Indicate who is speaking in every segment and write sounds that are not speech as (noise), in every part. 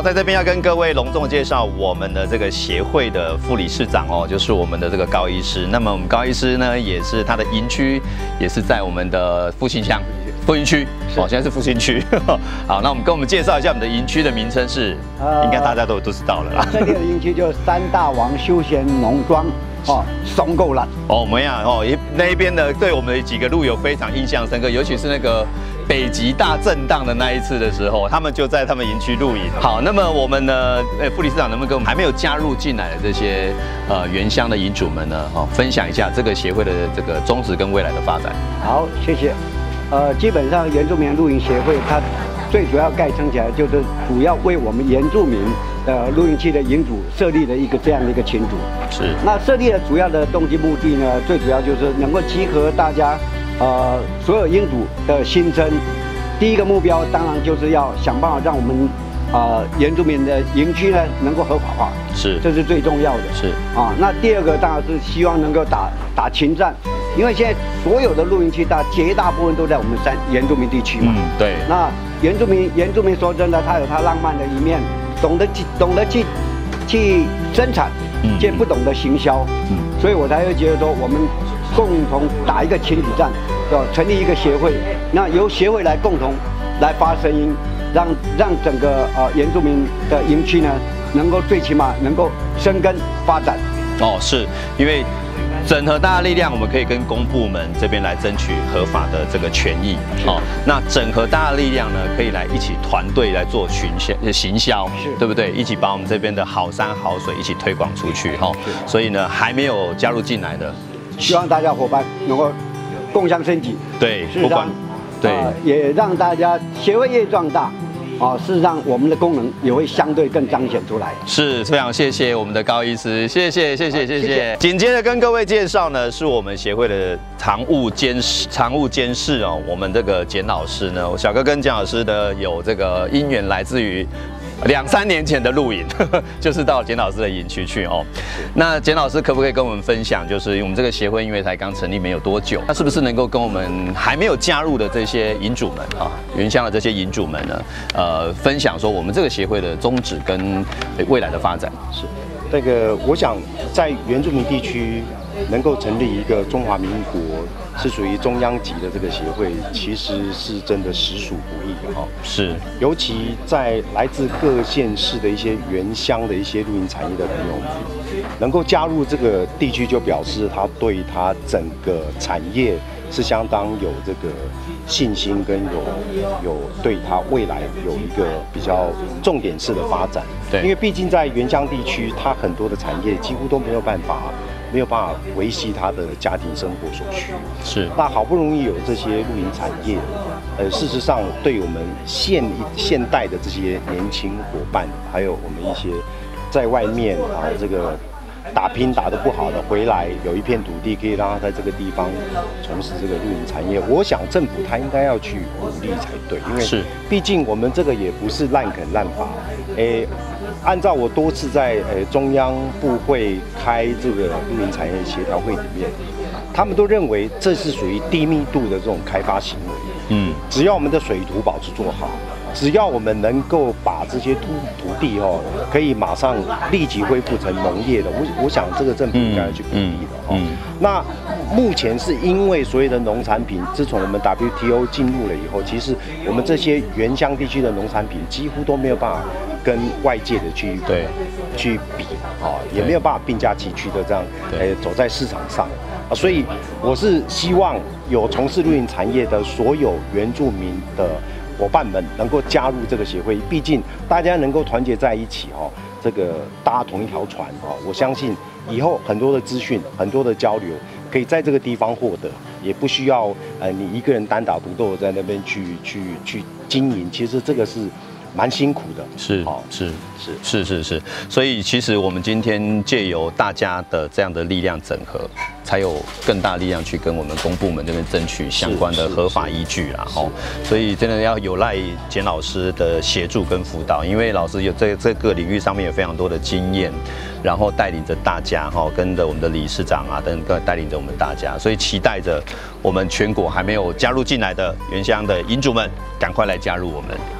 Speaker 1: 好，在这边要跟各位隆重介绍我们的这个协会的副理事长哦，就是我们的这个高医师。那么我们高医师呢，也是他的营区，也是在我们的复兴乡复兴区。哦，现在是复兴区。(laughs) 好，那我们跟我们介绍一下我们的营区的名称是，应该大家都都知道了啦。
Speaker 2: 这里的营区就是三大王休闲农庄。哦，松够了
Speaker 1: 哦，我们呀哦，一那一边的，对我们的几个路友非常印象深刻，尤其是那个北极大震荡的那一次的时候，他们就在他们营区露营。好，那么我们呢，呃，副理事长能不能跟我们还没有加入进来的这些呃原乡的营主们呢，哦，分享一下这个协会的这个宗旨跟未来的发展？
Speaker 2: 好，谢谢。呃，基本上原住民露营协会它。最主要概称起来，就是主要为我们原住民的露营区的营主设立了一个这样的一个群组。
Speaker 1: 是。
Speaker 2: 那设立的主要的动机目的呢，最主要就是能够集合大家，呃，所有英主的新增。第一个目标当然就是要想办法让我们，呃，原住民的营区呢能够合法化。
Speaker 1: 是。
Speaker 2: 这是最重要的。
Speaker 1: 是。
Speaker 2: 啊，那第二个当然是希望能够打打群战。因为现在所有的露营区，大绝大部分都在我们山原住民地区嘛。
Speaker 1: 嗯，对。
Speaker 2: 那原住民，原住民说真的，他有他浪漫的一面，懂得去，懂得去，去生产，却不懂得行销。嗯。所以我才会觉得说，我们共同打一个群体战，是吧？成立一个协会，那由协会来共同来发声音，让让整个呃原住民的营区呢，能够最起码能够生根发展。
Speaker 1: 哦，是因为。整合大家力量，我们可以跟公部门这边来争取合法的这个权益。哦，那整合大家力量呢，可以来一起团队来做群销行销，对不对？一起把我们这边的好山好水一起推广出去。哈，所以呢，还没有加入进来的，
Speaker 2: 希望大家伙伴能够共襄身体。
Speaker 1: 对，不管
Speaker 2: 对，也让大家协会越壮大。哦，事实上，我们的功能也会相对更彰显出来。
Speaker 1: 是非常谢谢我们的高医师，谢谢谢谢谢谢。紧接着跟各位介绍呢，是我们协会的常务监事常务监事哦，我们这个简老师呢，小哥跟简老师的有这个因缘来自于。两三年前的录影，(laughs) 就是到简老师的营区去哦。那简老师可不可以跟我们分享，就是我们这个协会因为才刚成立没有多久，那是不是能够跟我们还没有加入的这些营主们啊，原乡的这些营主们呢，呃，分享说我们这个协会的宗旨跟未来的发展？
Speaker 3: 是，那个我想在原住民地区。能够成立一个中华民国是属于中央级的这个协会，其实是真的实属不易哈。
Speaker 1: 是，
Speaker 3: 尤其在来自各县市的一些原乡的一些露营产业的朋友们，能够加入这个地区，就表示他对他整个产业是相当有这个信心，跟有有对他未来有一个比较重点式的发展。
Speaker 1: 对，
Speaker 3: 因为毕竟在原乡地区，它很多的产业几乎都没有办法。没有办法维系他的家庭生活所需，
Speaker 1: 是。
Speaker 3: 那好不容易有这些露营产业，呃，事实上对我们现现代的这些年轻伙伴，还有我们一些在外面啊这个打拼打得不好的回来，有一片土地可以让他在这个地方从事这个露营产业，我想政府他应该要去鼓励才对，因为
Speaker 1: 是，
Speaker 3: 毕竟我们这个也不是滥垦滥伐，诶。按照我多次在呃中央部会开这个露营产业协调会里面，他们都认为这是属于低密度的这种开发行为。嗯，只要我们的水土保持做好。只要我们能够把这些土土地哦，可以马上立即恢复成农业的，我我想这个政府应该去鼓励的哦。那目前是因为所有的农产品，自从我们 WTO 进入了以后，其实我们这些原乡地区的农产品几乎都没有办法跟外界的去
Speaker 1: 对
Speaker 3: 去比啊，也没有办法并驾齐驱的这样诶走在市场上啊。所以我是希望有从事露营产业的所有原住民的。伙伴们能够加入这个协会，毕竟大家能够团结在一起哦，这个搭同一条船哦，我相信以后很多的资讯、很多的交流，可以在这个地方获得，也不需要呃你一个人单打独斗在那边去去去经营，其实这个是。蛮辛苦的，
Speaker 1: 是，是，是，是，是，是，所以其实我们今天借由大家的这样的力量整合，才有更大力量去跟我们公部门这边争取相关的合法依据啦，吼，所以真的要有赖简老师的协助跟辅导，因为老师有在这个领域上面有非常多的经验，然后带领着大家，哈，跟着我们的理事长啊等等带领着我们大家，所以期待着我们全国还没有加入进来的原乡的银主们，赶快来加入我们。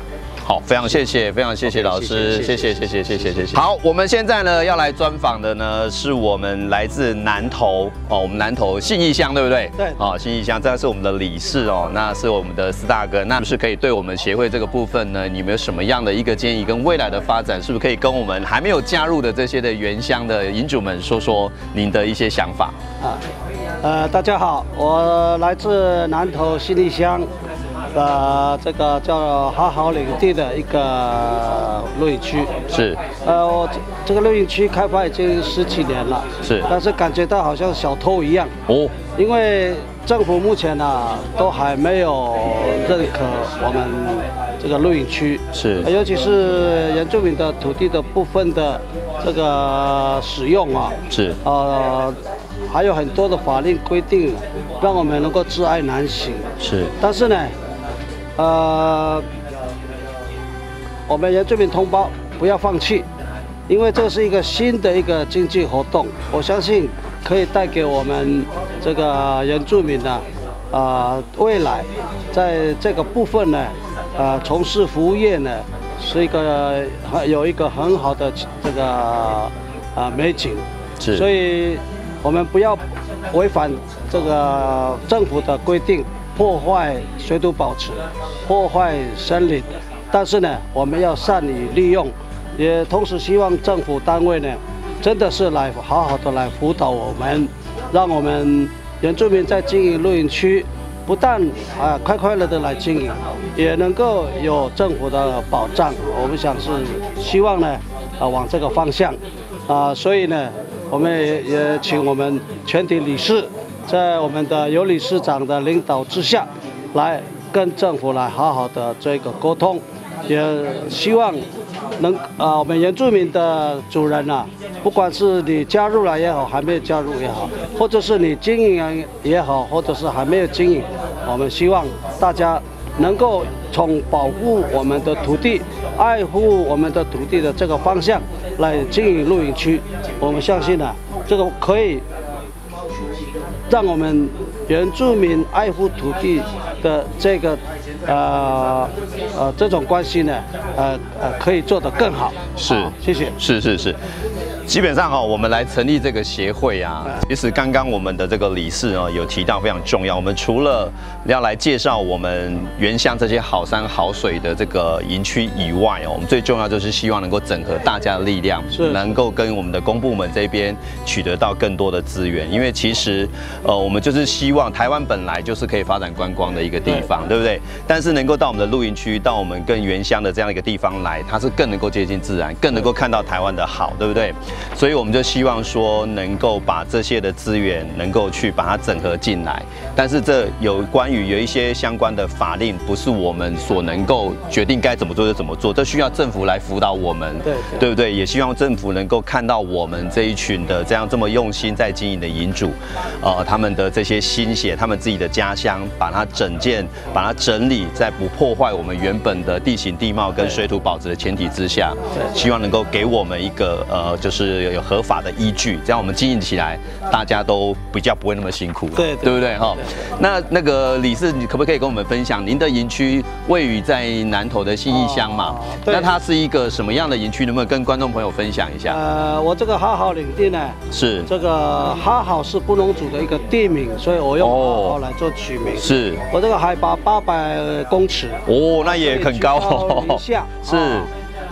Speaker 1: 好，非常谢谢，非常谢谢老师，谢谢谢谢谢谢谢谢。好，我们现在呢要来专访的呢是我们来自南投哦，我们南投信义乡对不对？
Speaker 4: 对。
Speaker 1: 哦，信义乡，这是我们的理事哦，那是我们的四大哥，那是不是可以对我们协会这个部分呢，你们有什么样的一个建议跟未来的发展，是不是可以跟我们还没有加入的这些的原乡的营主们说说您的一些想法？啊，
Speaker 4: 呃，大家好，我来自南投信义乡。呃，这个叫好好领地的一个露营区。
Speaker 1: 是，
Speaker 4: 呃，我这个露营区开发已经十几年了，
Speaker 1: 是，
Speaker 4: 但是感觉到好像小偷一样。哦，因为政府目前呢都还没有认可我们这个露营区，
Speaker 1: 是，
Speaker 4: 尤其是原住民的土地的部分的这个使用啊，
Speaker 1: 是，
Speaker 4: 呃，还有很多的法令规定，让我们能够自爱难行，
Speaker 1: 是，
Speaker 4: 但是呢。呃，我们原住民同胞不要放弃，因为这是一个新的一个经济活动，我相信可以带给我们这个原住民的，啊，未来在这个部分呢，呃，从事服务业呢，是一个有一个很好的这个啊美景，
Speaker 1: 是，
Speaker 4: 所以我们不要违反这个政府的规定。破坏水土保持，破坏森林，但是呢，我们要善于利用，也同时希望政府单位呢，真的是来好好的来辅导我们，让我们原住民在经营露营区，不但啊快快乐的来经营，也能够有政府的保障。我们想是希望呢，啊往这个方向，啊，所以呢，我们也也请我们全体理事。在我们的尤理事长的领导之下，来跟政府来好好的这个沟通，也希望能啊，我们原住民的主人呐，不管是你加入了也好，还没有加入也好，或者是你经营也好，或者是还没有经营，我们希望大家能够从保护我们的土地、爱护我们的土地的这个方向来经营露营区。我们相信呢，这个可以。让我们原住民爱护土地的这个呃呃这种关系呢，呃呃可以做得更好。
Speaker 1: 是，
Speaker 4: 谢谢。
Speaker 1: 是是是。基本上哈，我们来成立这个协会啊，其实刚刚我们的这个理事啊有提到非常重要。我们除了要来介绍我们原乡这些好山好水的这个营区以外哦，我们最重要就是希望能够整合大家的力量，
Speaker 4: 是
Speaker 1: 能够跟我们的公部门这边取得到更多的资源。因为其实呃，我们就是希望台湾本来就是可以发展观光的一个地方，对不对？但是能够到我们的露营区，到我们更原乡的这样一个地方来，它是更能够接近自然，更能够看到台湾的好，对不对？所以我们就希望说，能够把这些的资源能够去把它整合进来。但是这有关于有一些相关的法令，不是我们所能够决定该怎么做就怎么做，这需要政府来辅导我们，
Speaker 4: 对
Speaker 1: 对不对？也希望政府能够看到我们这一群的这样这么用心在经营的营主，呃，他们的这些心血，他们自己的家乡，把它整建，把它整理，在不破坏我们原本的地形地貌跟水土保持的前提之下，希望能够给我们一个呃，就是有。合法的依据，这样我们经营起来，大家都比较不会那么辛苦，
Speaker 4: 对
Speaker 1: 对不对哈？那那个李氏，你可不可以跟我们分享，您的营区位于在南投的信义乡嘛？那它是一个什么样的营区？能不能跟观众朋友分享一下？
Speaker 4: 呃，我这个哈好领地呢，
Speaker 1: 是
Speaker 4: 这个哈好是布农族的一个地名，所以我用哈好来做取名。
Speaker 1: 是
Speaker 4: 我这个海拔八百公尺，
Speaker 1: 哦，那也很高 (laughs) 哦。
Speaker 4: 下
Speaker 1: 是。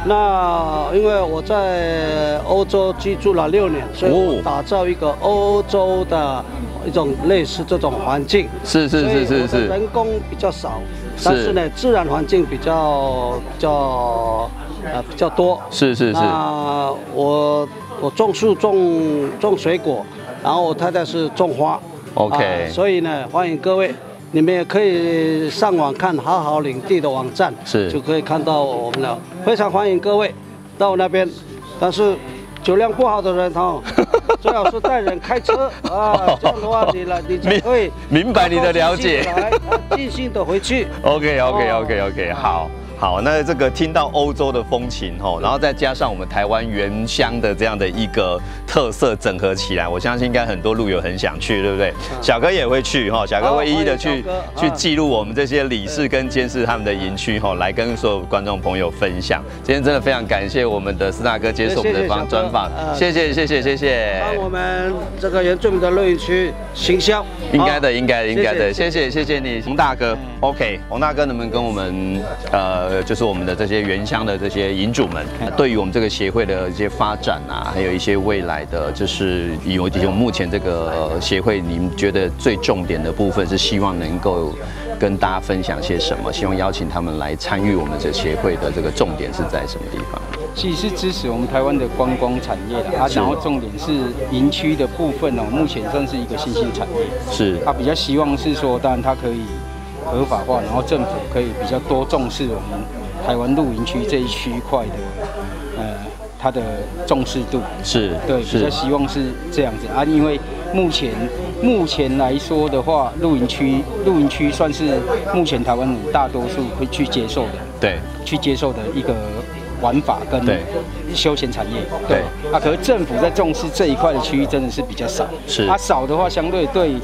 Speaker 4: 那因为我在欧洲居住了六年，所以我打造一个欧洲的一种类似这种环境。
Speaker 1: 是是是是是。
Speaker 4: 人工比较少，但是呢，自然环境比较比较呃比较多。
Speaker 1: 是是是。
Speaker 4: 那我我种树种种水果，然后我太太是种花。
Speaker 1: OK。
Speaker 4: 所以呢，欢迎各位。你们也可以上网看好好领地的网站，
Speaker 1: 是
Speaker 4: 就可以看到我们了。非常欢迎各位到那边，但是酒量不好的人哦，(laughs) 最好是带人开车啊，(laughs) 这样的话你了你才会
Speaker 1: 明白你的了解，
Speaker 4: 尽兴的回去。(laughs)
Speaker 1: OK OK OK OK 好。好，那这个听到欧洲的风情吼，然后再加上我们台湾原乡的这样的一个特色整合起来，我相信应该很多路友很想去，对不对？小哥也会去哈，小哥会一一的去去记录我们这些理事跟监事他们的营区哈，来跟所有观众朋友分享。今天真的非常感谢我们的四大哥接受我们的访专访，谢谢谢谢谢谢。
Speaker 4: 帮我们这个原住民的露营区行销，
Speaker 1: 应该的应该的应该的，谢谢谢谢。你洪大哥。OK，洪大哥能不能跟我们呃，就是我们的这些原乡的这些营主们，对于我们这个协会的一些发展啊，还有一些未来的，就是有有目前这个协会，你们觉得最重点的部分是希望能够跟大家分享些什么？希望邀请他们来参与我们这协会的这个重点是在什么地方？
Speaker 5: 其实是支持我们台湾的观光产业的，啊，然后重点是营区的部分哦，目前算是一个新兴产业，
Speaker 1: 是，
Speaker 5: 他比较希望是说，当然他可以。合法化，然后政府可以比较多重视我们台湾露营区这一区块的，呃，它的重视度。
Speaker 1: 是
Speaker 5: 对，比较希望是这样子。啊。因为目前目前来说的话，露营区露营区算是目前台湾人大多数会去接受的，
Speaker 1: 对，
Speaker 5: 去接受的一个玩法跟休闲产业，
Speaker 1: 对
Speaker 5: 啊。可是政府在重视这一块的区域真的是比较少，
Speaker 1: 是
Speaker 5: 它少的话，相对对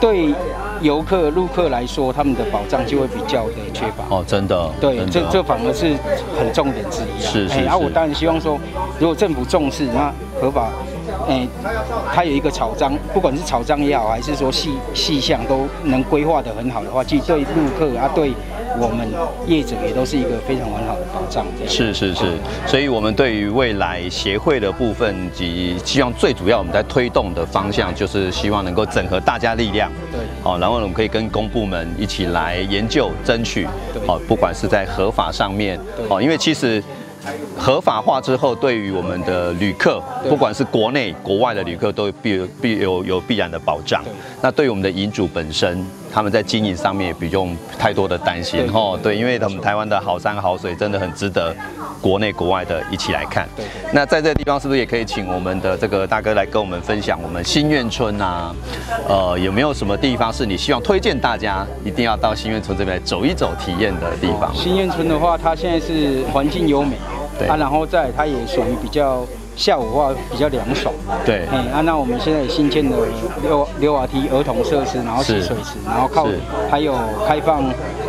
Speaker 5: 对。游客、陆客来说，他们的保障就会比较的缺乏
Speaker 1: 哦，真的，
Speaker 5: 对，这这反而是很重点之一
Speaker 1: 啊。是是。
Speaker 5: 然后我当然希望说，如果政府重视，那合法，哎，它有一个草章，不管是草章也好，还是说细细项都能规划的很好的话，既对陆客啊，对。我们业者也都是一个非常完好的保障。
Speaker 1: 是是是，所以我们对于未来协会的部分及希望最主要我们在推动的方向，就是希望能够整合大家力量。
Speaker 5: 对。
Speaker 1: 好，然后我们可以跟公部门一起来研究、争取。好，不管是在合法上面。好，因为其实。合法化之后，对于我们的旅客，不管是国内、国外的旅客，都必必有有必然的保障。那对于我们的银主本身，他们在经营上面也不用太多的担心哦。对，因为他们台湾的好山好水，真的很值得国内国外的一起来看。那在这个地方，是不是也可以请我们的这个大哥来跟我们分享我们新苑村啊？呃，有没有什么地方是你希望推荐大家一定要到新苑村这边来走一走、体验的地方？
Speaker 5: 新苑村的话，它现在是环境优美。啊，然后在它也属于比较下午话比较凉爽。
Speaker 1: 对，
Speaker 5: 哎，啊，那我们现在新建的溜溜滑梯儿童设施，然后洗水池，然后靠还有开放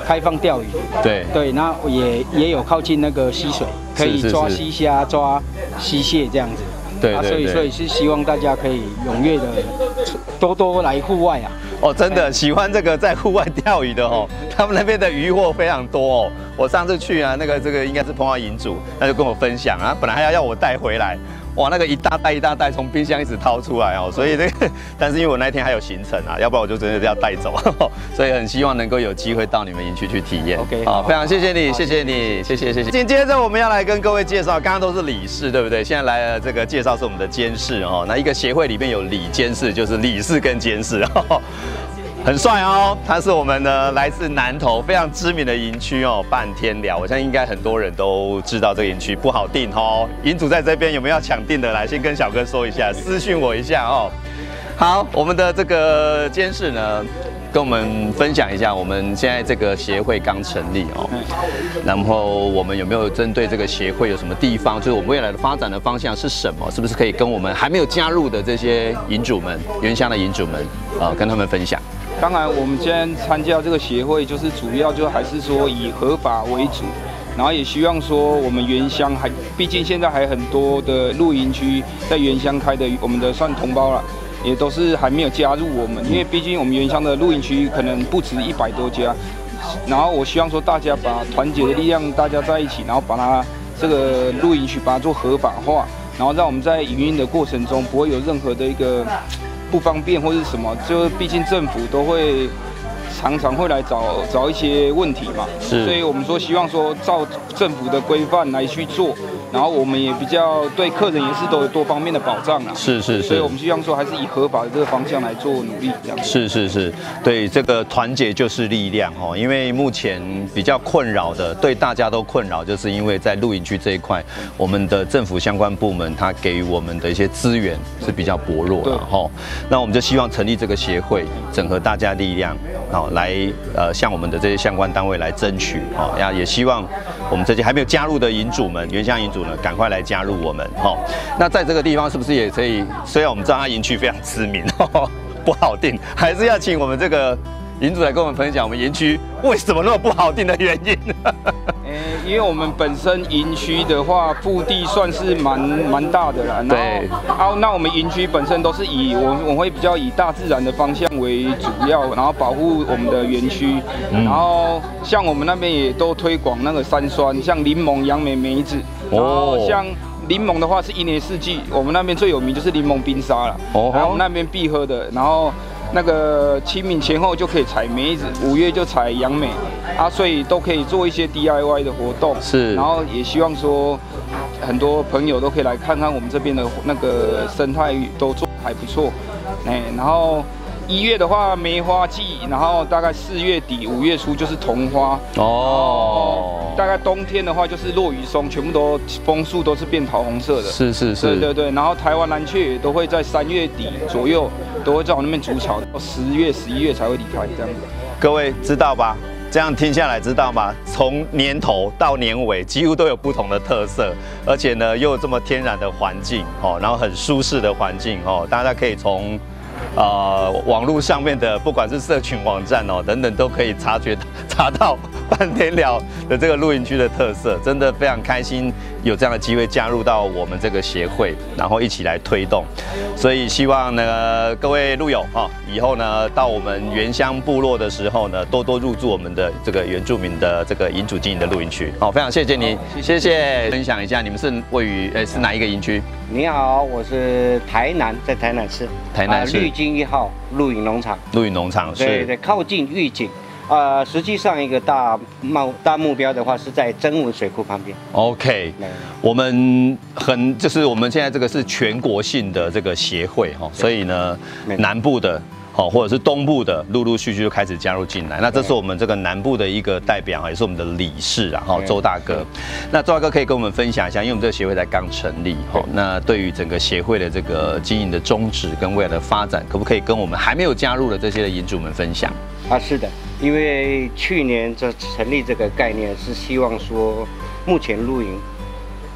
Speaker 5: 开放钓鱼。
Speaker 1: 对
Speaker 5: 对，那也也有靠近那个溪水，可以抓溪虾、抓溪蟹这样子。
Speaker 1: 对对
Speaker 5: 所以所以是希望大家可以踊跃的多多来户外啊。
Speaker 1: 哦，真的喜欢这个在户外钓鱼的哦，他们那边的渔获非常多哦。我上次去啊，那个这个应该是碰到银主，他就跟我分享啊，本来还要要我带回来，哇，那个一大袋一大袋从冰箱一直掏出来哦，所以这个，(laughs) 但是因为我那天还有行程啊，要不然我就真的要带走，(laughs) 所以很希望能够有机会到你们营区去体验。
Speaker 5: OK，
Speaker 1: 好，非常谢谢你，谢谢你，谢谢谢谢。紧接着我们要来跟各位介绍，刚刚都是理事对不对？现在来了这个介绍是我们的监事哦，那一个协会里面有理监事，就是理事跟监事哦。很帅哦，他是我们的来自南投非常知名的营区哦，半天了。我相信应该很多人都知道这个营区不好订哦。营主在这边有没有要抢订的？来，先跟小哥说一下，私讯我一下哦。好，我们的这个监事呢，跟我们分享一下，我们现在这个协会刚成立哦，然后我们有没有针对这个协会有什么地方，就是我们未来的发展的方向是什么？是不是可以跟我们还没有加入的这些营主们、原乡的营主们啊，跟他们分享？
Speaker 5: 当然，我们今天参加这个协会，就是主要就还是说以合法为主，然后也希望说我们原乡还，毕竟现在还很多的露营区在原乡开的，我们的算同胞了，也都是还没有加入我们，因为毕竟我们原乡的露营区可能不止一百多家，然后我希望说大家把团结的力量大家在一起，然后把它这个露营区把它做合法化，然后让我们在营运的过程中不会有任何的一个。不方便或是什么，就毕竟政府都会常常会来找找一些问题嘛，
Speaker 1: 是，
Speaker 5: 所以我们说希望说照政府的规范来去做。然后我们也比较对客人也是都有多方面的保障啊，
Speaker 1: 是是是，
Speaker 5: 所以我们希望说还是以合法的这个方向来做努力，这样。
Speaker 1: 是是是，对这个团结就是力量哦，因为目前比较困扰的，对大家都困扰，就是因为在露营区这一块，我们的政府相关部门它给予我们的一些资源是比较薄弱的哈。那我们就希望成立这个协会，整合大家力量，好来呃向我们的这些相关单位来争取，好呀，也希望我们这些还没有加入的营主们，原乡营主。赶快来加入我们哈。那在这个地方是不是也可以？虽然我们知道它营区非常知名，(laughs) 不好定，还是要请我们这个营主来跟我们分享我们营区为什么那么不好定的原因。(laughs)
Speaker 5: 因为我们本身营区的话，腹地算是蛮蛮大的啦。
Speaker 1: 对。
Speaker 5: 好，那我们营区本身都是以我我会比较以大自然的方向为主要，然后保护我们的园区。然后像我们那边也都推广那个山酸，像柠檬、杨梅、梅子。哦。像柠檬的话是一年四季，我们那边最有名就是柠檬冰沙了。哦。然后我们那边必喝的，然后。那个清明前后就可以采梅子，五月就采杨梅，啊，所以都可以做一些 DIY 的活动。
Speaker 1: 是，
Speaker 5: 然后也希望说，很多朋友都可以来看看我们这边的那个生态都做还不错，哎，然后。一月的话梅花季，然后大概四月底五月初就是桐花哦。大概冬天的话就是落羽松，全部都枫树都是变桃红色的。
Speaker 1: 是是是。
Speaker 5: 对对对，然后台湾蓝雀也都会在三月底左右都会在我那边筑巢，到十月十一月才会离开这样子。
Speaker 1: 各位知道吧？这样听下来知道吗？从年头到年尾几乎都有不同的特色，而且呢又有这么天然的环境哦，然后很舒适的环境哦，大家可以从。呃，网络上面的不管是社群网站哦等等，都可以察觉查到 (laughs) 半天了的这个露营区的特色，真的非常开心有这样的机会加入到我们这个协会，然后一起来推动。所以希望呢各位路友哈，以后呢到我们原乡部落的时候呢，多多入住我们的这个原住民的这个营主经营的露营区。好，非常谢谢您，谢谢分享一下，你们是位于呃是哪一个营区？
Speaker 6: 你好，我是台南，在台南市，
Speaker 1: 台南市。绿
Speaker 6: 金一号露营农场，
Speaker 1: 露营农场是，
Speaker 6: 对对，靠近御景，呃，实际上一个大目大目标的话是在增文水库旁边。
Speaker 1: OK，我们很就是我们现在这个是全国性的这个协会哈，所以呢，南部的。好，或者是东部的，陆陆续续就开始加入进来。那这是我们这个南部的一个代表，也是我们的理事啊，哈，周大哥。那周大哥可以跟我们分享一下，因为我们这个协会才刚成立，哈，那对于整个协会的这个经营的宗旨跟未来的发展，可不可以跟我们还没有加入的这些的业主们分享？
Speaker 6: 啊，是的，因为去年这成立这个概念，是希望说，目前露营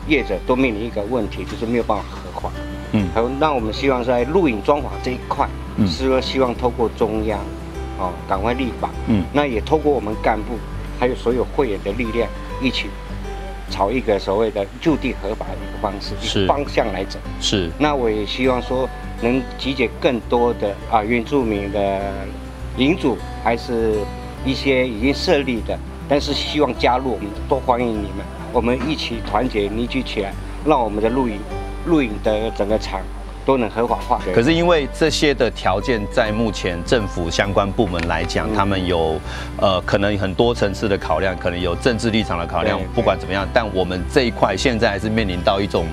Speaker 6: 业者都面临一个问题，就是没有办法合法。嗯，好，那我们希望在录影装潢这一块。是说希望透过中央，哦，赶快立法。嗯，那也透过我们干部，还有所有会员的力量，一起朝一个所谓的就地合法的一个方式、方向来走。
Speaker 1: 是。
Speaker 6: 那我也希望说，能集结更多的啊原住民的领主，还是一些已经设立的，但是希望加入，我们多欢迎你们，我们一起团结凝聚起来，让我们的露营、露营的整个场。都能合法化，
Speaker 1: 可是因为这些的条件，在目前政府相关部门来讲，他们有呃可能很多层次的考量，可能有政治立场的考量。不管怎么样，但我们这一块现在还是面临到一种，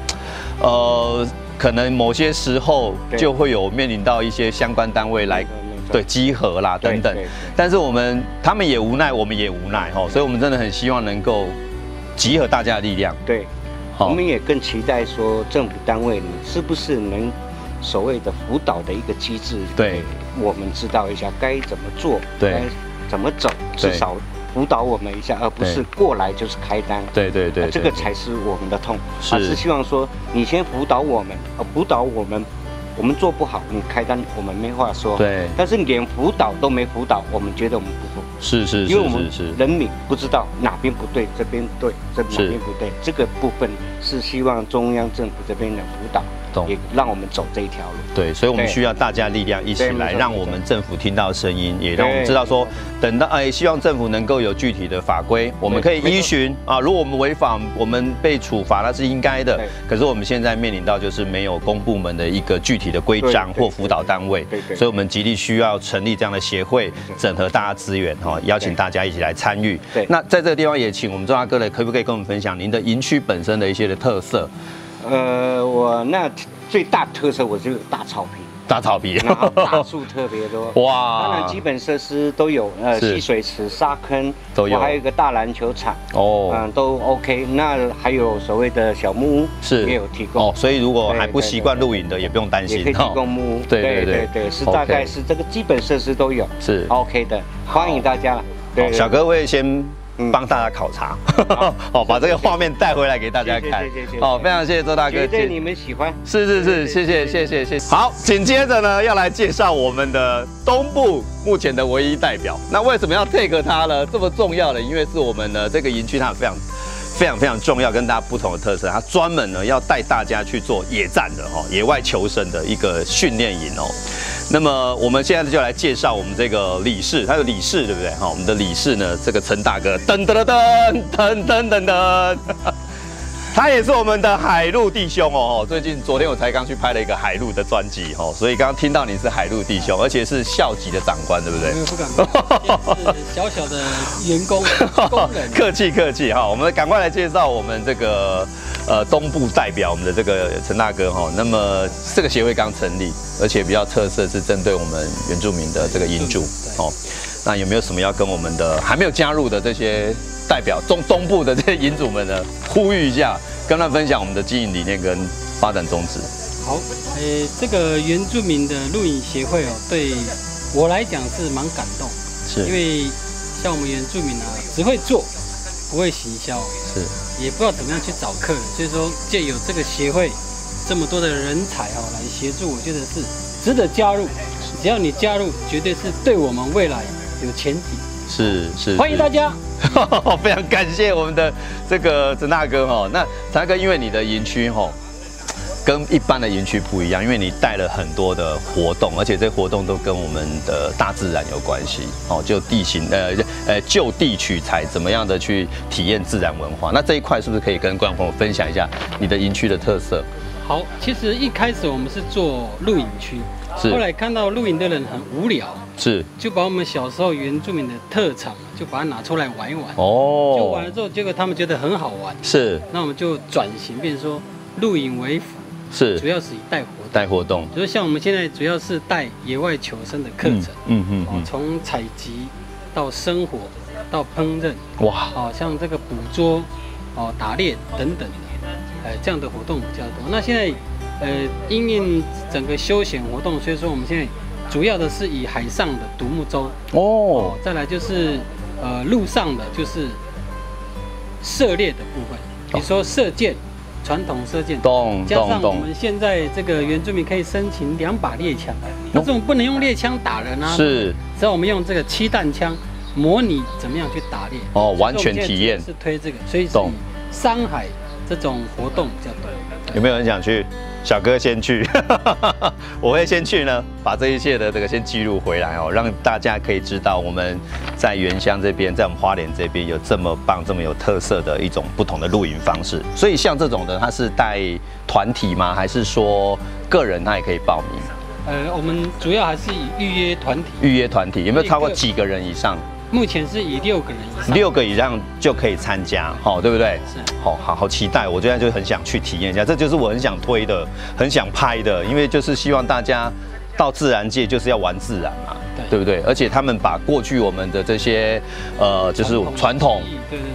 Speaker 1: 呃，可能某些时候就会有面临到一些相关单位来对集合啦等等。但是我们他们也无奈，我们也无奈哈，所以我们真的很希望能够集合大家的力量。
Speaker 6: 对。我们也更期待说，政府单位你是不是能所谓的辅导的一个机制，
Speaker 1: 对，
Speaker 6: 我们知道一下该怎么做，
Speaker 1: 该
Speaker 6: 怎么走，至少辅导我们一下，而不是过来就是开单。
Speaker 1: 对对对，
Speaker 6: 这个才是我们的痛。
Speaker 1: 是。
Speaker 6: 是希望说，你先辅导我们，呃，辅导我们，我们做不好，你开单我们没话说。
Speaker 1: 对。
Speaker 6: 但是连辅导都没辅导，我们觉得我们不服。
Speaker 1: 是是是，
Speaker 6: 因为我们人民不知道哪边不对，这边对，这哪边不对，这个部分是希望中央政府这边的辅导。也让我们走这一条路。
Speaker 1: 对，所以我们需要大家力量一起来，让我们政府听到声音，也让我们知道说，等到哎，希望政府能够有具体的法规，我们可以依循啊。如果我们违法，我们被处罚那是应该的。可是我们现在面临到就是没有公部门的一个具体的规章或辅导单位，所以我们极力需要成立这样的协会，整合大家资源哈，邀请大家一起来参与。
Speaker 6: 对，
Speaker 1: 那在这个地方也请我们周大哥呢，可不可以跟我们分享您的营区本身的一些的特色？
Speaker 6: 呃，我那最大特色我就大草坪，
Speaker 1: 大草坪，
Speaker 6: 然后大树特别多，(laughs) 哇！当然基本设施都有，呃，戏水池、沙坑
Speaker 1: 都有，
Speaker 6: 还有一个大篮球场，哦，嗯，都 OK。那还有所谓的小木屋，
Speaker 1: 是。
Speaker 6: 也有提供，哦，
Speaker 1: 所以如果还不习惯露营的，也不用担心，
Speaker 6: 也可以提供木屋，(laughs)
Speaker 1: 对对对
Speaker 6: 对，是大概是这个基本设施都有，
Speaker 1: 是。
Speaker 6: OK 的，欢迎大家。
Speaker 1: 对，小哥会先。帮大家考察，(laughs) 好，把这个画面带回来给大家看。好，非常谢谢周大哥，
Speaker 7: 谢谢你们喜欢。
Speaker 1: 是是是，谢谢谢谢谢谢。好，紧接着呢，要来介绍我们的东部目前的唯一代表。那为什么要 take 他呢？这么重要的，因为是我们的这个营区，它非常非常非常重要，跟大家不同的特色。他专门呢要带大家去做野战的哈，野外求生的一个训练营哦。那么我们现在就来介绍我们这个理事，他的理事对不对？哈，我们的理事呢，这个陈大哥，噔噔噔噔噔噔噔。他也是我们的海陆弟兄哦，最近昨天我才刚去拍了一个海陆的专辑哦，所以刚刚听到你是海陆弟兄，而且是校级的长官，对不对？
Speaker 8: 不敢，是小小的员工 (laughs) 工人。
Speaker 1: 客气客气哈，我们赶快来介绍我们这个呃东部代表我们的这个陈大哥哈。那么这个协会刚成立，而且比较特色是针对我们原住民的这个营主哦。那有没有什么要跟我们的还没有加入的这些？代表中东部的这些银主们呢，呼吁一下，跟他分享我们的经营理念跟发展宗旨。
Speaker 8: 好，诶，这个原住民的露营协会哦，对我来讲是蛮感动，
Speaker 1: 是
Speaker 8: 因为像我们原住民啊，只会做，不会行销，
Speaker 1: 是，
Speaker 8: 也不知道怎么样去找客人，所以说借有这个协会这么多的人才哦来协助，我觉得是值得加入。只要你加入，绝对是对我们未来有前景。
Speaker 1: 是是，
Speaker 8: 欢迎大家。(laughs)
Speaker 1: 非常感谢我们的这个陈大哥哈。那陈大哥，因为你的营区哈跟一般的营区不一样，因为你带了很多的活动，而且这活动都跟我们的大自然有关系哦。就地形呃呃就地取材，怎么样的去体验自然文化？那这一块是不是可以跟观众朋友分享一下你的营区的特色？
Speaker 8: 好，其实一开始我们是做露营区。后来看到露营的人很无聊，
Speaker 1: 是
Speaker 8: 就把我们小时候原住民的特产，就把它拿出来玩一玩。哦，就玩了之后，结果他们觉得很好玩。
Speaker 1: 是，
Speaker 8: 那我们就转型，变说露营为辅，
Speaker 1: 是，
Speaker 8: 主要是以带活
Speaker 1: 带活动。
Speaker 8: 就是像我们现在主要是带野外求生的课程，嗯嗯嗯，从采集到生活到烹饪，哇，哦，像这个捕捉，哦，打猎等等，哎，这样的活动比较多。那现在。呃，因应整个休闲活动，所以说我们现在主要的是以海上的独木舟。哦，再来就是呃陆上的就是射猎的部分，比如说射箭，传统射箭，加上我们现在这个原住民可以申请两把猎枪，那这种不能用猎枪打人啊，
Speaker 1: 是，
Speaker 8: 所以我们用这个气弹枪模拟怎么样去打猎。
Speaker 1: 哦，完全体验。
Speaker 8: 是推这个，所以以山海这种活动比较多。
Speaker 1: 有没有人想去？小哥先去，(laughs) 我会先去呢，把这一切的这个先记录回来哦，让大家可以知道我们在原乡这边，在我们花莲这边有这么棒、这么有特色的一种不同的露营方式。所以像这种的，它是带团体吗？还是说个人他也可以报名？
Speaker 8: 呃，我们主要还是以预约团体。
Speaker 1: 预约团体有没有超过几个人以上？
Speaker 8: 目前是以六个人以上，
Speaker 1: 六个以上就可以参加，好，对不对？
Speaker 8: 是，
Speaker 1: 好好好期待，我现在就很想去体验一下，这就是我很想推的，很想拍的，因为就是希望大家到自然界就是要玩自然嘛，对，对不对？而且他们把过去我们的这些呃，就是传统，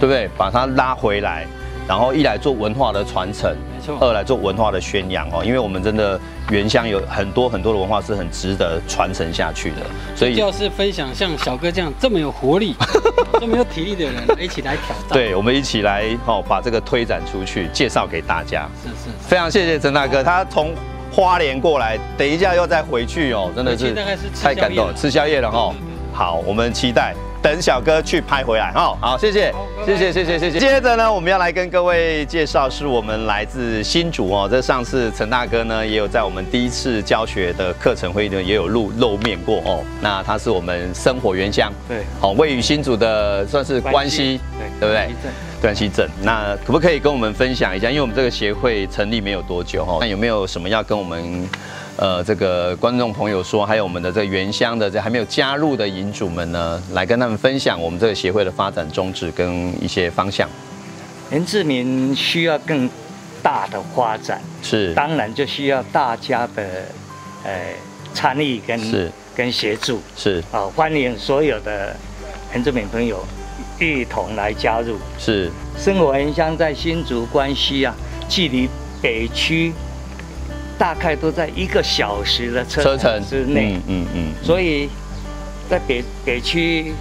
Speaker 1: 对不对？把它拉回来。然后一来做文化的传承，
Speaker 8: 没错；
Speaker 1: 二来做文化的宣扬哦，因为我们真的原乡有很多很多的文化是很值得传承下去的，
Speaker 8: 所以就是分享像小哥这样这么有活力、(laughs) 这么有体力的人一起来挑战。
Speaker 1: 对，我们一起来哦，把这个推展出去，介绍给大家。
Speaker 8: 是是，
Speaker 1: 非常谢谢陈大哥，他从花莲过来，等一下又再回去哦，真的是
Speaker 8: 太
Speaker 1: 感动，吃宵夜了哈。好，我们期待。等小哥去拍回来哈，好，谢谢，谢谢，谢谢，谢谢。接着呢，我们要来跟各位介绍，是我们来自新竹哦。这上次陈大哥呢，也有在我们第一次教学的课程会议呢，也有露露面过哦。那他是我们生活原乡，
Speaker 8: 对，
Speaker 1: 好，位于新竹的算是关西，对，对不对？关西镇。那可不可以跟我们分享一下？因为我们这个协会成立没有多久哈，那有没有什么要跟我们？呃，这个观众朋友说，还有我们的这原乡的这还没有加入的银主们呢，来跟他们分享我们这个协会的发展宗旨跟一些方向。
Speaker 9: 原住民需要更大的发展，
Speaker 1: 是，
Speaker 9: 当然就需要大家的呃参与跟
Speaker 1: 是
Speaker 9: 跟协助，
Speaker 1: 是
Speaker 9: 啊，欢迎所有的原住民朋友一同来加入。
Speaker 1: 是，
Speaker 9: 生活原乡在新竹关西啊，距离北区。大概都在一个小时的车程之内，嗯嗯嗯，所以在北北区，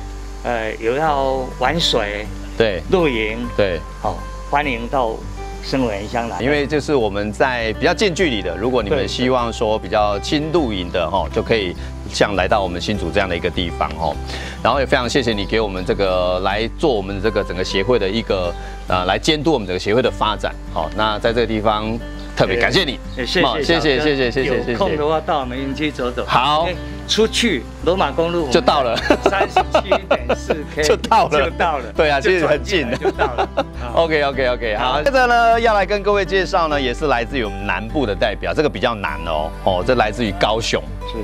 Speaker 9: 呃，有要玩水，
Speaker 1: 对，
Speaker 9: 露营，
Speaker 1: 对，
Speaker 9: 好，欢迎到生活原乡来。
Speaker 1: 因为这是我们在比较近距离的，如果你们希望说比较轻露营的哈，就可以像来到我们新竹这样的一个地方哈。然后也非常谢谢你给我们这个来做我们这个整个协会的一个呃来监督我们整个协会的发展。好，那在这个地方。特别感谢你，
Speaker 9: 谢谢谢谢
Speaker 1: 谢谢谢谢。
Speaker 9: 有空的话到我们营区走走。
Speaker 1: 好，
Speaker 9: 出去罗马公路
Speaker 1: 就到了，
Speaker 9: 三十七点四 K
Speaker 1: 就到了，
Speaker 9: 就到了。
Speaker 1: 对啊，其实很近
Speaker 9: 就到了。
Speaker 1: OK OK OK，好，接着呢要来跟各位介绍呢，也是来自于我们南部的代表，这个比较难哦，哦，这来自于高雄。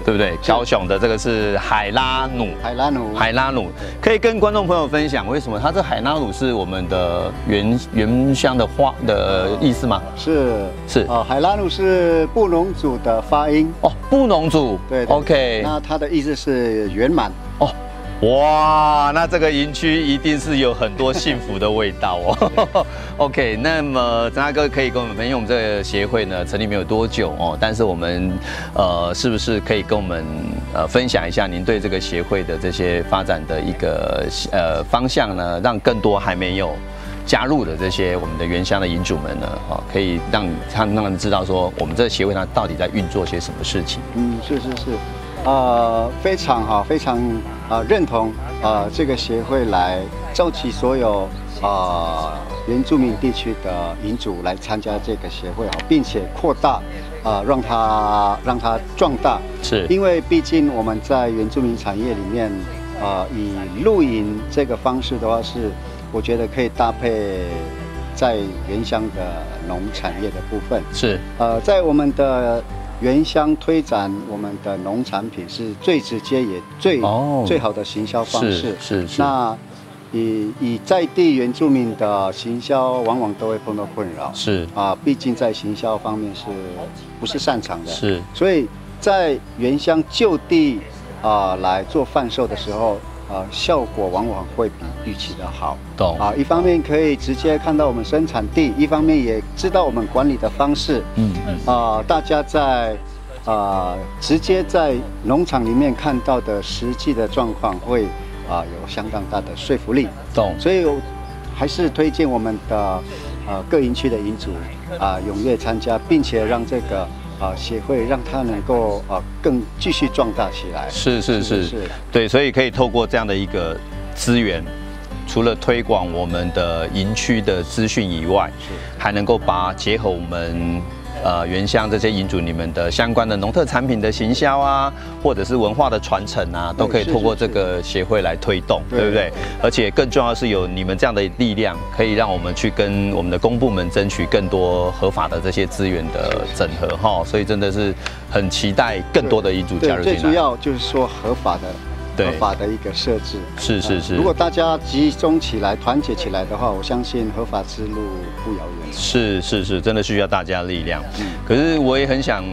Speaker 1: 对不对？高雄的这个是海拉努，
Speaker 7: 海拉努，
Speaker 1: 海拉努，可以跟观众朋友分享为什么它这海拉努是我们的原原乡的花的意思吗？
Speaker 7: 是。
Speaker 1: 是。
Speaker 7: 哦，海拉努是布农族的发音。
Speaker 1: 哦，布农族。
Speaker 7: 对
Speaker 1: ，OK，
Speaker 7: 那它的意思是圆满。哦。
Speaker 1: 哇，那这个营区一定是有很多幸福的味道哦。(laughs) OK，那么张大哥可以跟我们分享，我们这个协会呢成立没有多久哦，但是我们呃是不是可以跟我们呃分享一下您对这个协会的这些发展的一个呃方向呢？让更多还没有加入的这些我们的原乡的营主们呢，哦，可以让他们让他们知道说，我们这个协会它到底在运作些什么事情？
Speaker 7: 嗯，是是是。呃，非常好，非常啊认同啊这个协会来召集所有啊原住民地区的民主来参加这个协会啊，并且扩大啊让它让它壮大，
Speaker 1: 是
Speaker 7: 因为毕竟我们在原住民产业里面啊以露营这个方式的话是，我觉得可以搭配在原乡的农产业的部分，
Speaker 1: 是
Speaker 7: 呃在我们的。原乡推展我们的农产品是最直接也最最好的行销方式。
Speaker 1: 是是。
Speaker 7: 那以以在地原住民的行销，往往都会碰到困扰。
Speaker 1: 是
Speaker 7: 啊，毕竟在行销方面是不是擅长的？
Speaker 1: 是。
Speaker 7: 所以在原乡就地啊来做贩售的时候。呃，效果往往会比预期的好。
Speaker 1: 懂
Speaker 7: 啊，一方面可以直接看到我们生产地，一方面也知道我们管理的方式。嗯嗯。啊，大家在啊直接在农场里面看到的实际的状况，会啊有相当大的说服力。
Speaker 1: 懂。
Speaker 7: 所以还是推荐我们的呃各营区的营主啊踊跃参加，并且让这个。啊，协会让它能够啊更继续壮大起来。
Speaker 1: 是是是是，对，所以可以透过这样的一个资源，除了推广我们的营区的资讯以外，还能够把结合我们。呃，原乡这些银主，你们的相关的农特产品的行销啊，或者是文化的传承啊，都可以透过这个协会来推动，对不对？而且更重要是有你们这样的力量，可以让我们去跟我们的公部门争取更多合法的这些资源的整合哈。所以真的是很期待更多的银主加入进来。
Speaker 7: 最主要就是说合法的。合法的一个设置
Speaker 1: 是是是，
Speaker 7: 如果大家集中起来、团结起来的话，我相信合法之路不遥远。
Speaker 1: 是是是，真的需要大家力量。嗯，可是我也很想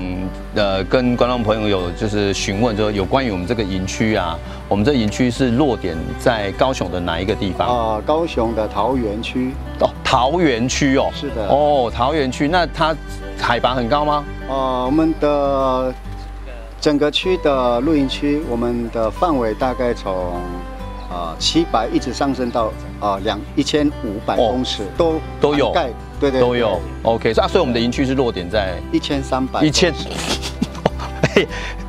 Speaker 1: 呃跟观众朋友有就是询问，说有关于我们这个营区啊，我们这营区是落点在高雄的哪一个地方
Speaker 7: 啊？高雄的桃园区
Speaker 1: 哦，桃园区哦，
Speaker 7: 是的
Speaker 1: 哦，桃园区，那它海拔很高吗？
Speaker 7: 呃，我们的。整个区的露营区，我们的范围大概从啊七百一直上升到啊两一千五百公尺，都
Speaker 1: 都有，
Speaker 7: 对对
Speaker 1: 都有。OK，所以所以我们的营区是落点在
Speaker 7: 一千三百
Speaker 1: 一千。(laughs)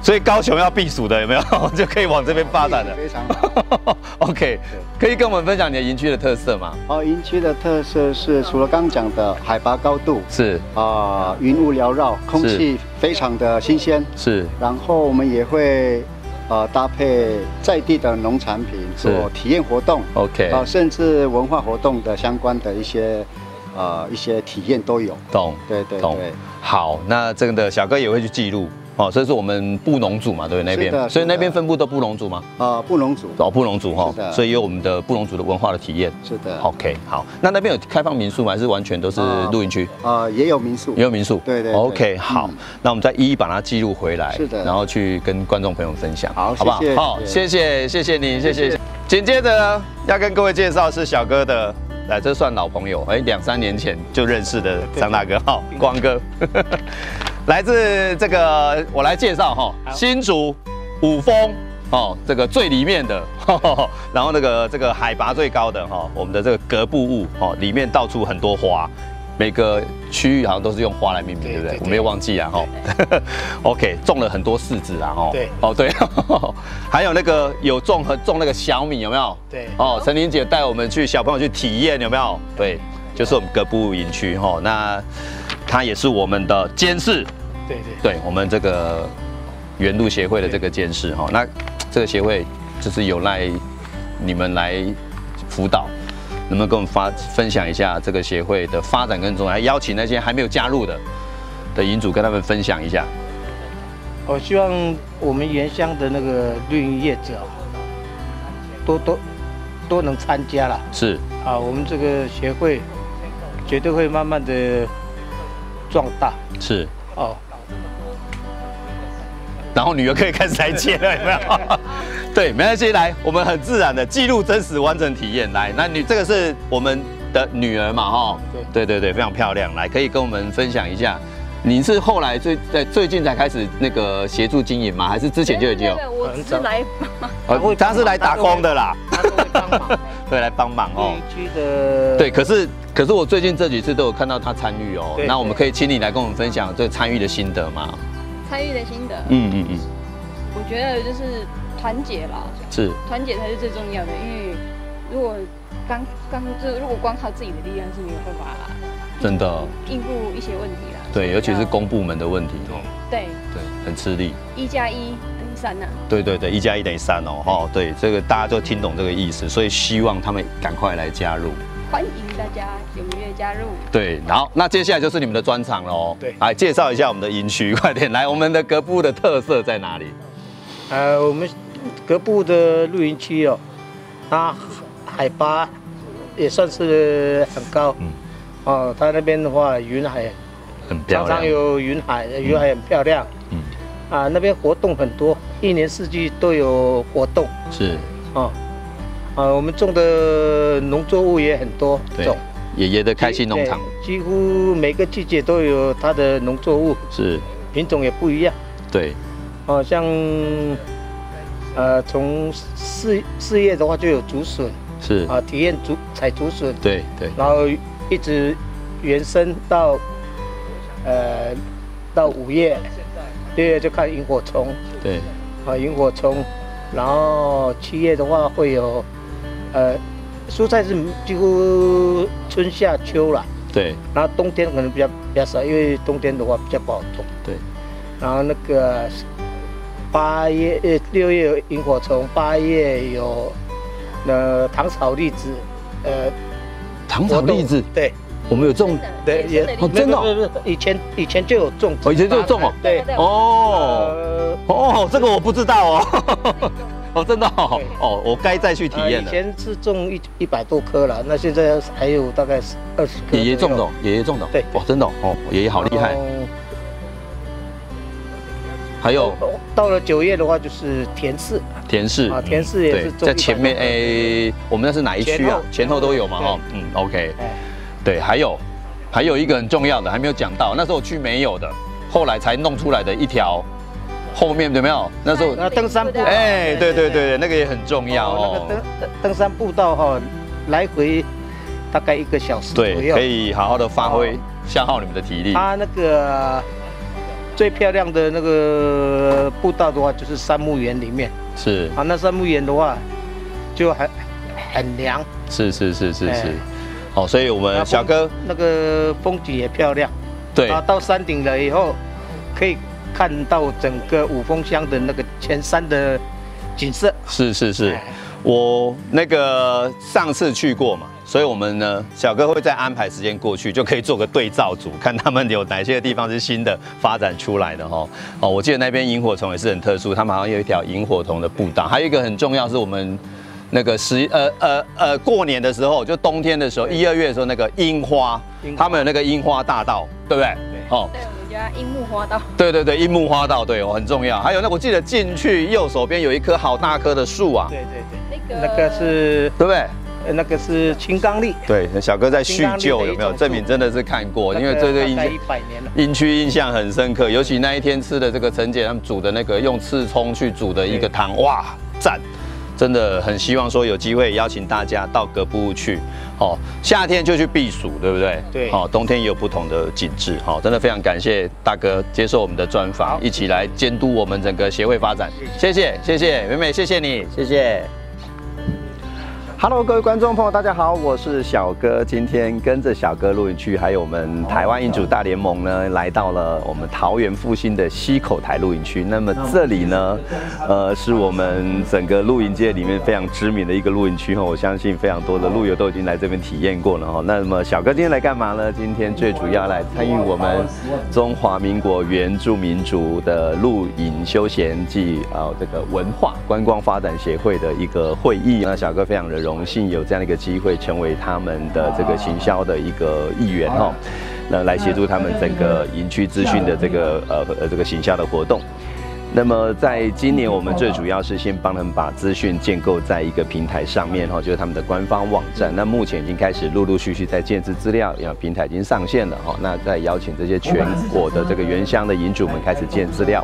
Speaker 1: 所以高雄要避暑的有没有？(laughs) 就可以往这边发展的。
Speaker 7: 非常好。(laughs)
Speaker 1: OK，可以跟我们分享你的营区的特色吗？
Speaker 7: 哦，营区的特色是除了刚讲的海拔高度
Speaker 1: 是
Speaker 7: 啊，云雾缭绕，空气非常的新鲜
Speaker 1: 是。
Speaker 7: 然后我们也会呃搭配在地的农产品做体验活动。
Speaker 1: OK 啊，
Speaker 7: 甚至文化活动的相关的一些呃一些体验都有。
Speaker 1: 懂，
Speaker 7: 对对对。
Speaker 1: 好，那这个的小哥也会去记录。哦，这是我们布农组嘛，对那边，所以那边分布的布农族吗？
Speaker 7: 啊，布农族，
Speaker 1: 哦，布农族哈，所以有我们的布农族的文化的体验。
Speaker 7: 是的
Speaker 1: ，OK，好，那那边有开放民宿吗？还是完全都是露营区？
Speaker 7: 啊，也有民宿，
Speaker 1: 也有民宿。
Speaker 7: 对对
Speaker 1: ，OK，好，那我们再一一把它记录回来，
Speaker 7: 是的，
Speaker 1: 然后去跟观众朋友分享，
Speaker 7: 好，好不好？
Speaker 1: 好，谢谢，谢谢你，谢谢。紧接着呢，要跟各位介绍是小哥的，来，这算老朋友，哎，两三年前就认识的张大哥，好，光哥。来自这个，我来介绍哈，新竹五峰哦，这个最里面的，(laughs) 然后那个这个海拔最高的哈，我们的这个格布物哦，里面到处很多花，每个区域好像都是用花来命名，对不对？我没有忘记啊哈。(laughs) OK，种了很多柿子啊哈。
Speaker 10: 对，
Speaker 1: 哦对，(laughs) 还有那个有种和种那个小米有没有？
Speaker 10: 对。
Speaker 1: 哦，陈玲姐带我们去小朋友去体验有没有？对，就是我们格布物营区哈，那它也是我们的监事。
Speaker 10: 对对。
Speaker 1: 对我们这个。原路协会的这个监事哈，那这个协会就是有赖你们来辅导，能不能跟我们发分享一下这个协会的发展跟重要？邀请那些还没有加入的的营主跟他们分享一下。
Speaker 10: 我希望我们原乡的那个绿营业者多多都能参加了。
Speaker 1: 是
Speaker 10: 啊，我们这个协会绝对会慢慢的壮大。
Speaker 1: 是哦。然后女儿可以开始来接了，有没有？(laughs) 对，没关系，来，我们很自然的记录真实完整体验。来，那女这个是我们的女儿嘛？哈，对对对非常漂亮。来，可以跟我们分享一下，你是后来最在最近才开始那个协助经营吗？还是之前就已经有？
Speaker 11: 我是来，
Speaker 1: 哦，他是来打工的啦，(laughs) 对，来帮忙哦。对，可是可是我最近这几次都有看到他参与哦。那我们可以请你来跟我们分享这参与的心得吗？
Speaker 11: 参与的心得，嗯嗯嗯，我觉得就是团结啦，
Speaker 1: 是
Speaker 11: 团结才是最重要的。因为如果刚刚就如果光靠自己的力量是没有办法，
Speaker 1: 真的
Speaker 11: 应付一些问题啦。
Speaker 1: 对，尤其是公部门的问题哦。
Speaker 11: 对
Speaker 1: 对，很吃力。
Speaker 11: 一加一等于三呐。
Speaker 1: 对对对，一加一等于三哦，哈，对，这个大家都听懂这个意思，所以希望他们赶快来加入。
Speaker 11: 欢迎大家踊跃加入。
Speaker 1: 对，好，那接下来就是你们的专场喽。
Speaker 10: 对，
Speaker 1: 来介绍一下我们的营区，快点来，我们的格布的特色在哪里？
Speaker 10: 呃，我们格布的露营区哦，它海拔也算是很高。嗯。哦，它那边的话，云海
Speaker 1: 很漂亮，
Speaker 10: 常常有云海，云海很漂亮。嗯。啊，那边活动很多，一年四季都有活动。
Speaker 1: 是。
Speaker 10: 哦。啊，我们种的农作物也很多种。
Speaker 1: 爷爷的开心农场，
Speaker 10: 几乎每个季节都有它的农作物，
Speaker 1: 是
Speaker 10: 品种也不一样。
Speaker 1: 对，
Speaker 10: 哦，像呃，从四四月的话就有竹笋，
Speaker 1: 是
Speaker 10: 啊，体验竹采竹笋。
Speaker 1: 对对。
Speaker 10: 然后一直延伸到呃到五月，六月就看萤火虫。
Speaker 1: 对。
Speaker 10: 啊，萤火虫，然后七月的话会有。呃，蔬菜是几乎春夏秋了，
Speaker 1: 对。
Speaker 10: 然后冬天可能比较比较少，因为冬天的话比较不好种。
Speaker 1: 对。
Speaker 10: 然后那个八月呃六月有萤火虫，八月有呃糖炒栗子，呃，
Speaker 1: 糖炒栗子，
Speaker 10: 对，
Speaker 1: 我们有种，
Speaker 10: 对，也
Speaker 1: 哦真的，不
Speaker 10: 是以前以前就有种，
Speaker 1: 以前就有种哦，
Speaker 10: 对，
Speaker 1: 哦，哦，这个我不知道哦。(laughs) 哦，真的哦，哦，我该再去体验了。
Speaker 10: 以前是种一一百多棵了，那现在还有大概二十棵。
Speaker 1: 爷爷种的，爷爷种的。
Speaker 10: 对，
Speaker 1: 哇，真的哦，爷爷好厉害。还有
Speaker 10: 到了九月的话，就是田氏。
Speaker 1: 田氏
Speaker 10: 啊，田氏也是
Speaker 1: 在前面诶，我们那是哪一区啊？前后都有嘛，哈，嗯，OK。对，还有还有一个很重要的还没有讲到，那时候我去没有的，后来才弄出来的一条。后面有没有？那时候
Speaker 10: 那登山步道，
Speaker 1: 哎，对对对那个也很重要哦。
Speaker 10: 那个登登山步道哈，来回大概一个小时左右，
Speaker 1: 可以好好的发挥，消耗你们的体力。
Speaker 10: 它那个最漂亮的那个步道的话，就是杉木园里面。
Speaker 1: 是
Speaker 10: 啊，那杉木园的话，就很很凉。
Speaker 1: 是是是是是。哦，所以我们小哥
Speaker 10: 那个风景也漂亮。
Speaker 1: 对
Speaker 10: 啊，到山顶了以后，可以。看到整个五峰乡的那个前山的景色，
Speaker 1: 是是是，我那个上次去过嘛，所以我们呢，小哥会再安排时间过去，就可以做个对照组，看他们有哪些地方是新的发展出来的哈。哦，我记得那边萤火虫也是很特殊，他们好像有一条萤火虫的步道，还有一个很重要是我们那个十呃呃呃过年的时候，就冬天的时候，一二月的时候那个樱花，他们有那个樱花大道，对不对？
Speaker 11: 哦。对，我们家樱木花道，
Speaker 1: 对对对，樱木花道，对哦，很重要。还有那，我记得进去右手边有一棵好大棵的树啊，
Speaker 10: 对对对，那个那个是
Speaker 1: 对不对？
Speaker 10: 那个是青冈力。
Speaker 1: 对，小哥在叙旧有没有？证明真的是看过，因为这个印象印区印象很深刻，尤其那一天吃的这个陈姐他们煮的那个用刺葱去煮的一个汤，哇，赞！真的很希望说有机会邀请大家到格布去，哦，夏天就去避暑，对不对？
Speaker 10: 对。
Speaker 1: 好，冬天也有不同的景致，好，真的非常感谢大哥接受我们的专访，一起来监督我们整个协会发展，谢谢，谢谢，美美，谢谢你，谢谢。Hello，各位观众朋友，大家好，我是小哥。今天跟着小哥录影区，还有我们台湾印主大联盟呢，来到了我们桃园复兴的西口台录影区。那么这里呢，呃，是我们整个露营界里面非常知名的一个录影区哈。我相信非常多的路友都已经来这边体验过了哈。那么小哥今天来干嘛呢？今天最主要来参与我们中华民国原住民族的露营休闲暨啊这个文化观光发展协会的一个会议。那小哥非常的荣。荣幸有这样的一个机会，成为他们的这个行销的一个一员哈，那来协助他们整个营区资讯的这个呃呃这个行销的活动。那么在今年，我们最主要是先帮他们把资讯建构在一个平台上面哈，就是他们的官方网站。那目前已经开始陆陆续续在建置资料，呀，平台已经上线了哈。那在邀请这些全国的这个原乡的营主们开始建资料。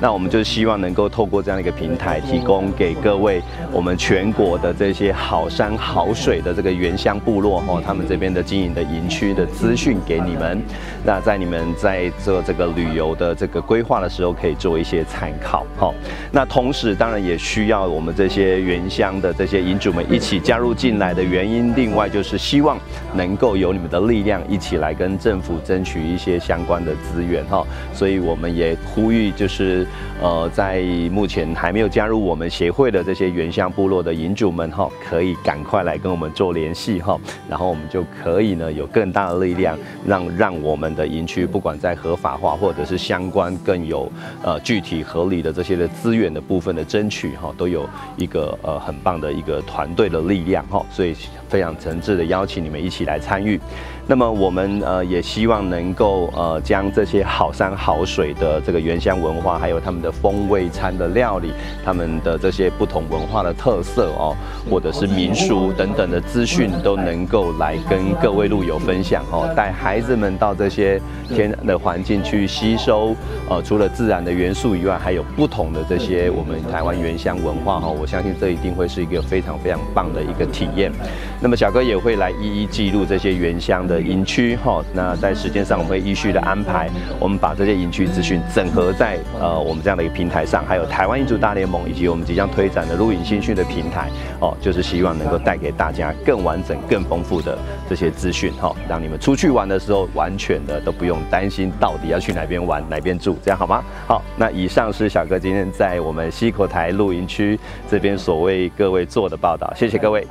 Speaker 1: 那我们就希望能够透过这样的一个平台，提供给各位我们全国的这些好山好水的这个原乡部落哈，他们这边的经营的营区的资讯给你们。那在你们在做这个旅游的这个规划的时候，可以做一些参。参考好，那同时当然也需要我们这些原乡的这些营主们一起加入进来的原因，另外就是希望能够有你们的力量一起来跟政府争取一些相关的资源哈，所以我们也呼吁就是呃在目前还没有加入我们协会的这些原乡部落的营主们哈，可以赶快来跟我们做联系哈，然后我们就可以呢有更大的力量，让让我们的营区不管在合法化或者是相关更有呃具体。合理的这些的资源的部分的争取哈，都有一个呃很棒的一个团队的力量哈，所以非常诚挚的邀请你们一起来参与。那么我们呃也希望能够呃将这些好山好水的这个原乡文化，还有他们的风味餐的料理，他们的这些不同文化的特色哦，或者是民俗等等的资讯，都能够来跟各位路友分享哦，带孩子们到这些天然的环境去吸收呃除了自然的元素以外，还有不同的这些我们台湾原乡文化哈，我相信这一定会是一个非常非常棒的一个体验。那么小哥也会来一一记录这些原乡的。的营区哈，那在时间上我们会依序的安排，我们把这些营区资讯整合在呃我们这样的一个平台上，还有台湾印族大联盟以及我们即将推展的录影新讯的平台哦，就是希望能够带给大家更完整、更丰富的这些资讯哈，让你们出去玩的时候完全的都不用担心到底要去哪边玩、哪边住，这样好吗？好，那以上是小哥今天在我们西口台露营区这边所为各位做的报道，谢谢各位。